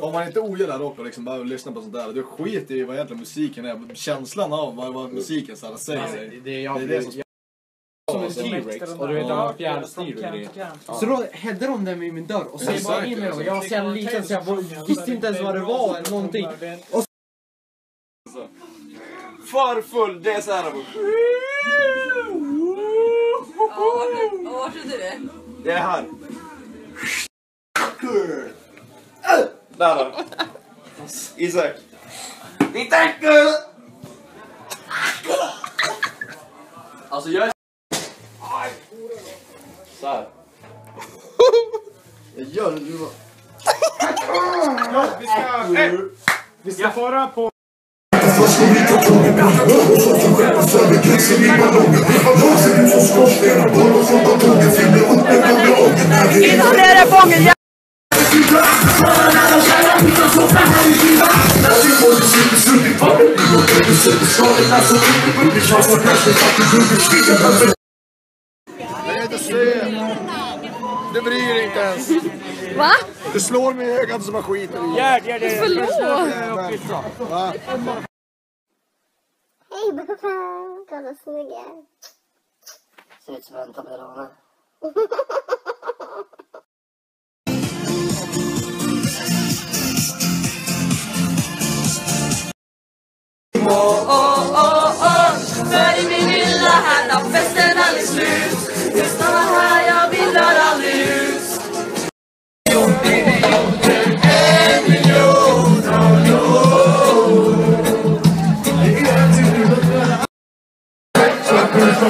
Om man inte ogillar rock och liksom bara lyssnar på sånt där, då skiter i vad egentligen musiken är. Känslan av vad, vad musiken så här säger sig. Det är jag. Det är det som som en T-rex och du vet de har fjärrstyr och grejer. Så då hände de den vid min dörr och så Exakt, bara in med dem. Jag var så jävla liten så jag var- visste inte ens vad det var eller någonting. Och För full, det är såhär. Ja, vart är du? Det är här. Där då. Isak. Ditt äckel! Alltså jag är... Så här. Jag gör det, du bara... Vi ska, vi ska fara på... Isolera Jag inte se. Det bryr inte ens. Va? Du slår mig i ögat som man skiter i. Förlåt! Va? Hej Buffa! Kolla snygg jag är. Ser ut som en Toblerone.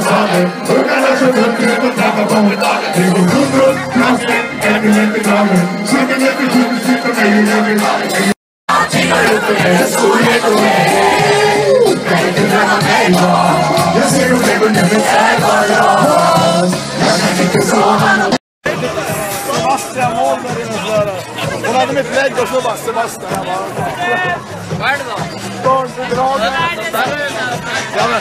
sage Bürgerliche Rückkehr und Tabakum mit Lage Die Hunde, Plastik, Ende mit den Namen Schöne Lücke, Tüten, Schiffe, Menge, Lücke, Lage Artikel, Lücke, Lücke, Lücke, Lücke Welche Namen, Elmer Das hier und Leben, der mit Elmer los Das hat sich gesorgen Bunlar demek flag koşu bastı bastı. Pardon. Doğru. Doğru. Tamam.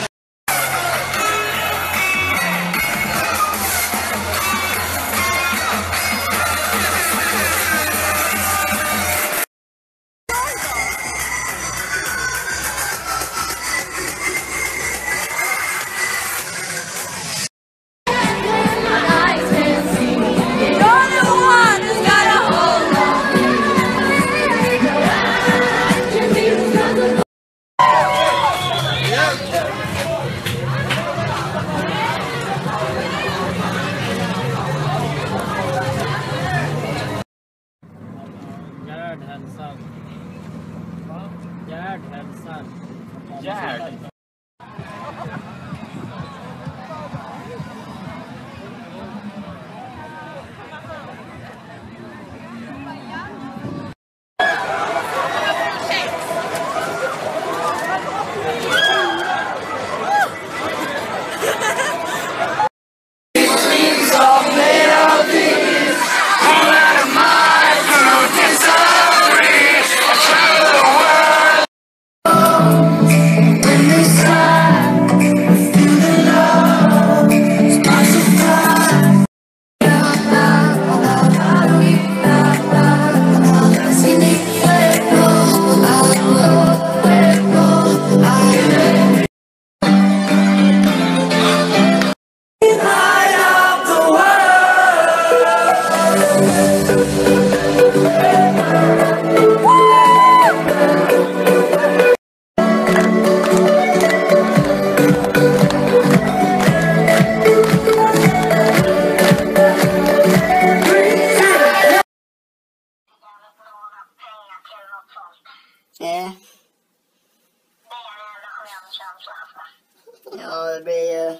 Ja, det blir eh, ju...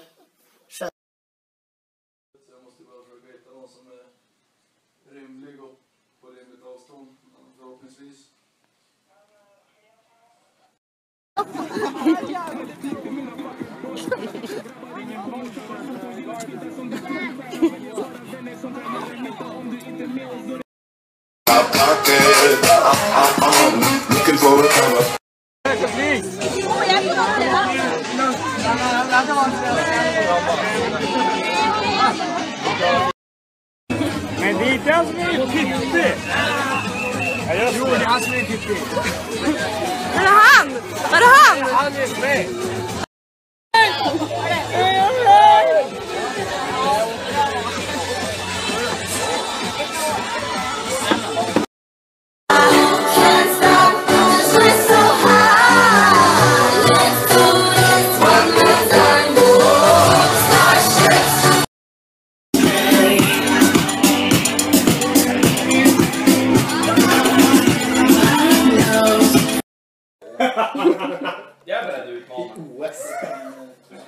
skönt. Jag måste bara försöka hitta någon som är rimlig och på rimligt avstånd. Förhoppningsvis. Looking for a come Men det är inte ens med Titti! Jo, det är han som är. Är det han? Var det han? Han är med. Jag är beredd att utmana. OS.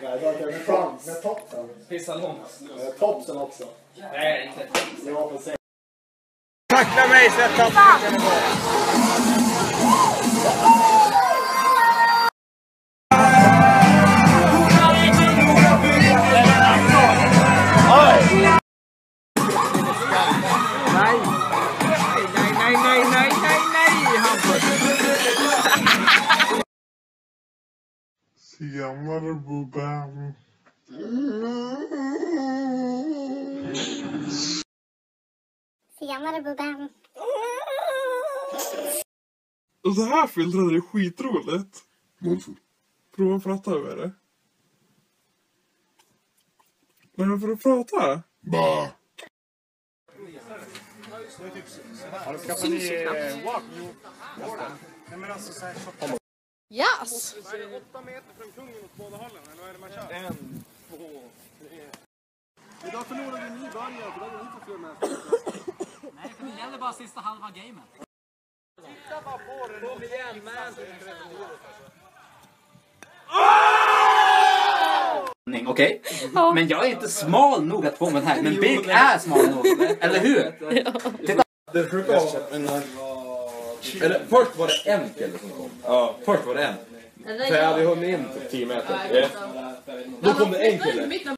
Jag drar till med frans. Med topsen. Pissa långt. Med topsen också. Nej, inte. Det var för sig. Tackla mig så Senare Boban. Senare Boban. Och det här filtret är skitroligt. Varför? Prova att prata över det. Men varför att prata? Bah. Har du skaffat ny eh, walk? Nej men alltså såhär... Yes! Åtta meter från kungen åt båda hållen, eller vad är det man kör? En, två, tre... Idag förlorade vi ni början, för då hade ni fått fler med. Nej, det gäller bara sista halva gamet. Titta bara på den! Kom igen, man! Okej? Men jag är inte smal nog att få mig den här. Men Birk är smal nog. Eller hur? Titta. Eller först var det en kille som kom. Ja. Först var det en. För jag hade hunnit in typ 10 meter. Då kom det en kille.